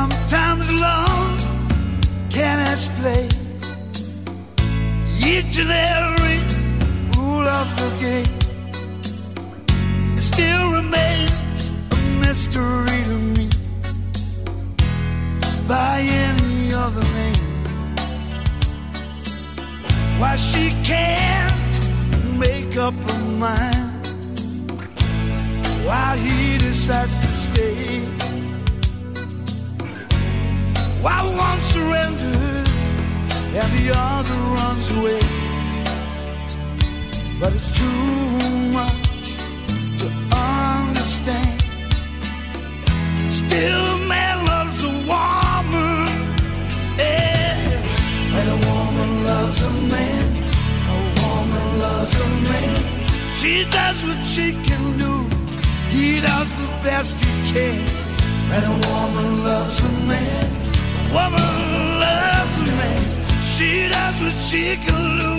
Sometimes love can explain each and every rule of the game. It still remains a mystery to me by any other name. Why she can't make up her mind, why he decides to stay. Why one surrenders and the other runs away. But it's too much to understand. Still, a man loves a woman. Yeah. When a woman loves a man, a woman loves a man. She does what she can do. He does the best he can. When a woman loves a man, woman loves a man. She does what she can do.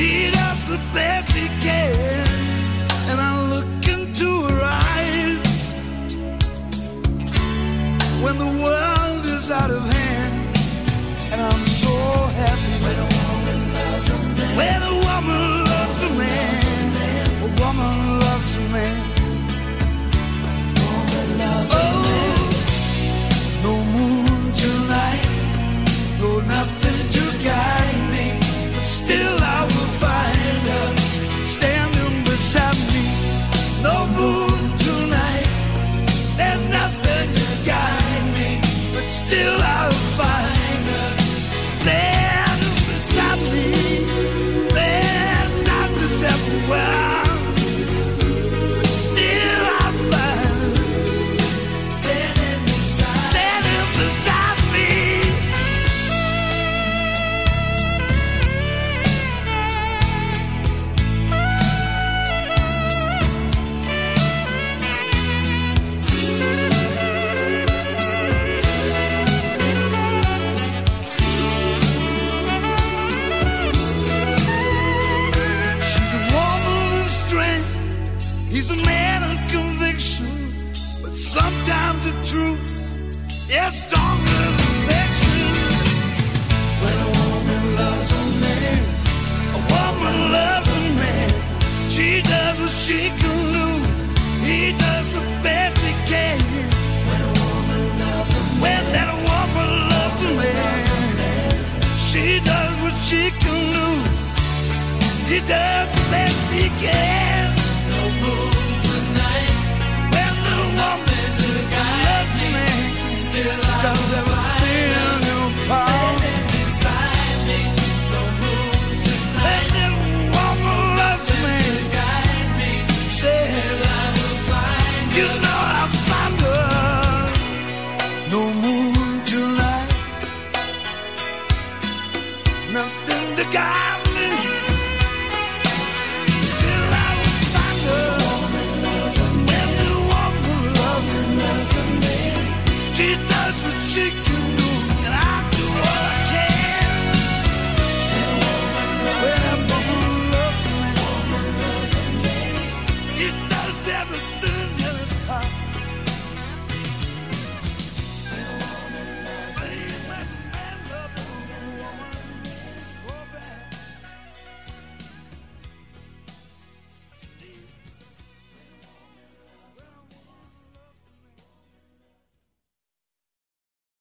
He does the best he can. And I look into her eyes when the world is out of hand. Still I'll He's a man of conviction. But sometimes the truth is stronger than fiction. When a woman loves a man, a woman loves a man. She does what she can do. He does the best he can. When a woman loves a man, when that woman loves a man, she does what she can do. He does the best he can. Senhor.